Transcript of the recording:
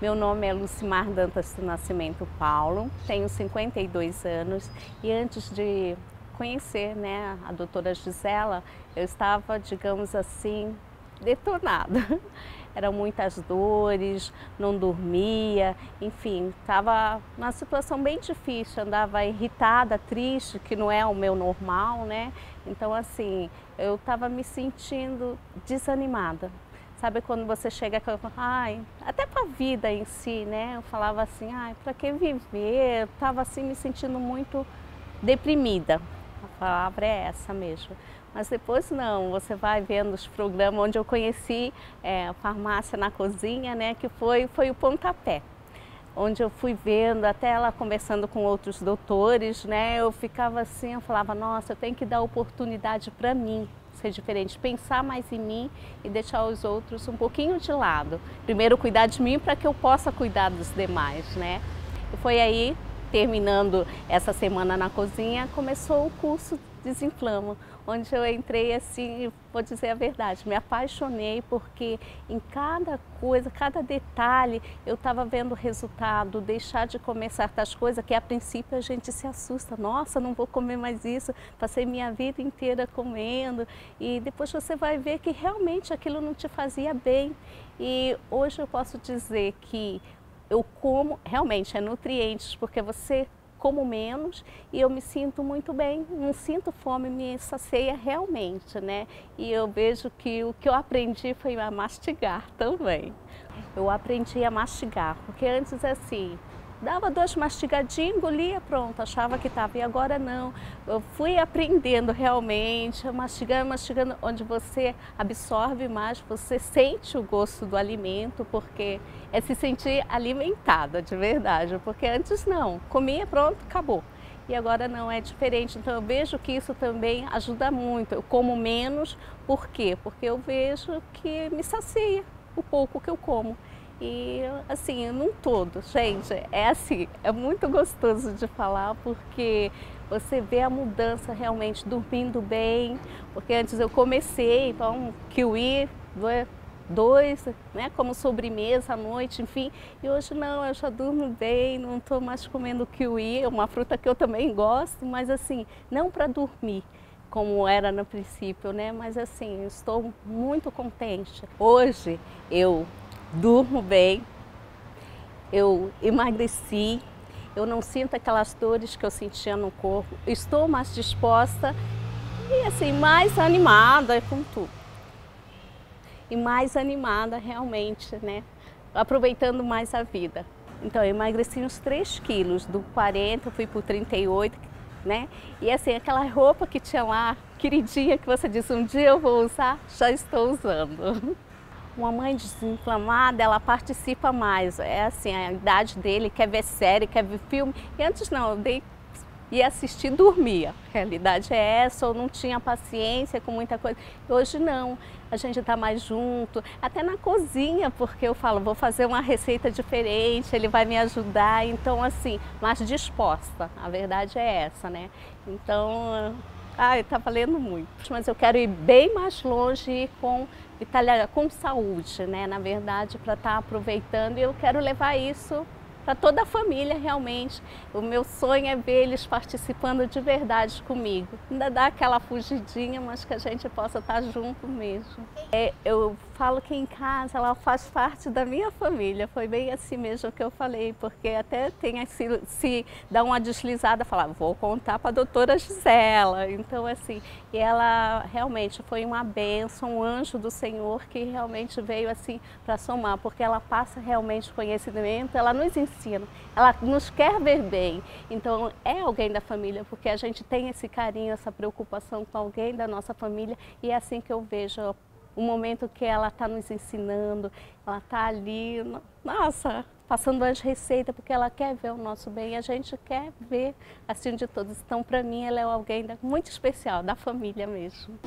Meu nome é Lucimar Dantas do Nascimento Paulo, tenho 52 anos e antes de conhecer né, a doutora Gisela, eu estava, digamos assim, detonada. Eram muitas dores, não dormia, enfim, estava numa situação bem difícil, andava irritada, triste, que não é o meu normal, né? Então, assim, eu estava me sentindo desanimada. Sabe quando você chega com ai, até para a vida em si, né? Eu falava assim, ai, para que viver? Eu estava assim me sentindo muito deprimida. A palavra é essa mesmo. Mas depois não, você vai vendo os programas onde eu conheci é, farmácia na cozinha, né? Que foi, foi o pontapé. Onde eu fui vendo, até ela conversando com outros doutores, né? Eu ficava assim, eu falava, nossa, eu tenho que dar oportunidade para mim, ser diferente, pensar mais em mim e deixar os outros um pouquinho de lado. Primeiro cuidar de mim para que eu possa cuidar dos demais, né? E foi aí, terminando essa semana na cozinha, começou o curso Desinflama, onde eu entrei assim, vou dizer a verdade, me apaixonei porque em cada coisa, cada detalhe, eu estava vendo o resultado, deixar de comer certas coisas que a princípio a gente se assusta, nossa, não vou comer mais isso, passei minha vida inteira comendo e depois você vai ver que realmente aquilo não te fazia bem. E hoje eu posso dizer que eu como, realmente é nutrientes, porque você como menos e eu me sinto muito bem, não sinto fome, me sacia realmente, né? E eu vejo que o que eu aprendi foi a mastigar também. Eu aprendi a mastigar, porque antes assim, dava duas mastigadinhas, engolia, pronto, achava que estava. E agora não. Eu fui aprendendo realmente, mastigando, mastigando, onde você absorve mais, você sente o gosto do alimento, porque é se sentir alimentada de verdade. Porque antes não, comia, pronto, acabou. E agora não, é diferente. Então eu vejo que isso também ajuda muito. Eu como menos, por quê? Porque eu vejo que me sacia o pouco que eu como. E assim, num todo, gente, é assim, é muito gostoso de falar porque você vê a mudança realmente dormindo bem, porque antes eu comecei, então, kiwi, dois, né, como sobremesa à noite, enfim, e hoje não, eu já durmo bem, não estou mais comendo kiwi, é uma fruta que eu também gosto, mas assim, não para dormir, como era no princípio, né? Mas assim, estou muito contente. Hoje eu durmo bem, eu emagreci, eu não sinto aquelas dores que eu sentia no corpo, estou mais disposta e assim, mais animada com tudo. E mais animada realmente, né? Aproveitando mais a vida. Então, eu emagreci uns 3 quilos, do 40 fui para 38, né? E assim, aquela roupa que tinha lá, queridinha, que você disse, um dia eu vou usar, já estou usando. Uma mãe desinflamada, ela participa mais. É assim, a idade dele, quer ver série, quer ver filme. E antes não, eu dei, ia assistir dormia. A realidade é essa, ou não tinha paciência com muita coisa. Hoje não, a gente está mais junto, até na cozinha, porque eu falo, vou fazer uma receita diferente, ele vai me ajudar. Então, assim, mais disposta. A verdade é essa, né? Então, ai, tá valendo muito. Mas eu quero ir bem mais longe e com vitalidade, com saúde, né? Na verdade, para estar tá aproveitando e eu quero levar isso para toda a família realmente. O meu sonho é ver eles participando de verdade comigo. Ainda dá aquela fugidinha, mas que a gente possa estar tá junto mesmo. É, eu falo que em casa ela faz parte da minha família. Foi bem assim mesmo que eu falei, porque até tem se, se dá uma deslizada, falar, vou contar para a doutora Gisela. Então assim, e ela realmente foi uma benção, um anjo do Senhor que realmente veio assim para somar, porque ela passa realmente conhecimento, ela nos ensina Ela nos quer ver bem. Então, é alguém da família, porque a gente tem esse carinho, essa preocupação com alguém da nossa família e é assim que eu vejo o momento que ela está nos ensinando, ela está ali, nossa, passando as receitas, porque ela quer ver o nosso bem e a gente quer ver assim de todos. Então, para mim, ela é alguém muito especial, da família mesmo.